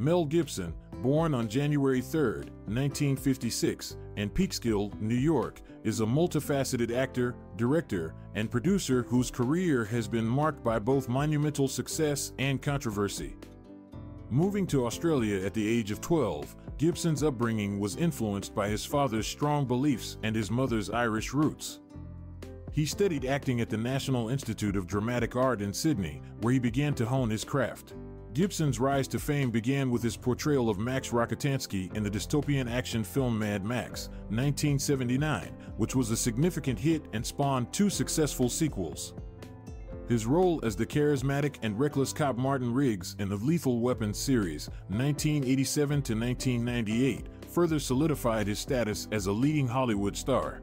Mel Gibson, born on January 3, 1956, in Peekskill, New York, is a multifaceted actor, director, and producer whose career has been marked by both monumental success and controversy. Moving to Australia at the age of 12, Gibson's upbringing was influenced by his father's strong beliefs and his mother's Irish roots. He studied acting at the National Institute of Dramatic Art in Sydney, where he began to hone his craft. Gibson's rise to fame began with his portrayal of Max Rockatansky in the dystopian action film Mad Max, 1979, which was a significant hit and spawned two successful sequels. His role as the charismatic and reckless cop Martin Riggs in the Lethal Weapon series, 1987 to 1998, further solidified his status as a leading Hollywood star.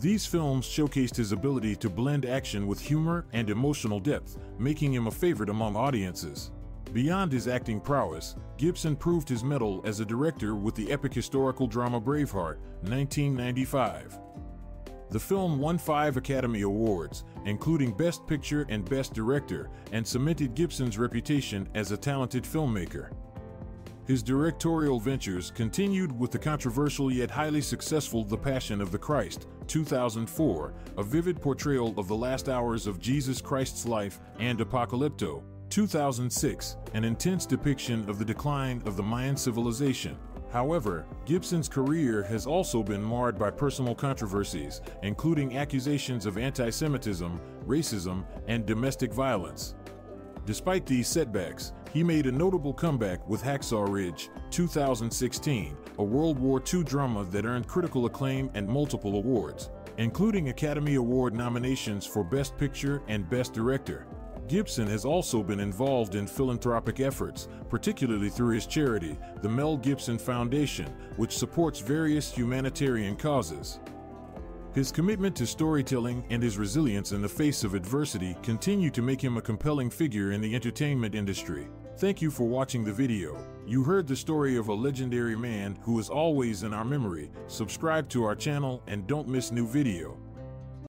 These films showcased his ability to blend action with humor and emotional depth, making him a favorite among audiences. Beyond his acting prowess, Gibson proved his mettle as a director with the epic historical drama Braveheart, 1995. The film won five Academy Awards, including Best Picture and Best Director, and cemented Gibson's reputation as a talented filmmaker. His directorial ventures continued with the controversial yet highly successful The Passion of the Christ, 2004, a vivid portrayal of the last hours of Jesus Christ's life, and Apocalypto, 2006, an intense depiction of the decline of the Mayan civilization. However, Gibson's career has also been marred by personal controversies, including accusations of anti Semitism, racism, and domestic violence. Despite these setbacks, he made a notable comeback with Hacksaw Ridge, 2016, a World War II drama that earned critical acclaim and multiple awards, including Academy Award nominations for Best Picture and Best Director. Gibson has also been involved in philanthropic efforts, particularly through his charity, the Mel Gibson Foundation, which supports various humanitarian causes. His commitment to storytelling and his resilience in the face of adversity continue to make him a compelling figure in the entertainment industry. Thank you for watching the video. You heard the story of a legendary man who is always in our memory. Subscribe to our channel and don't miss new video.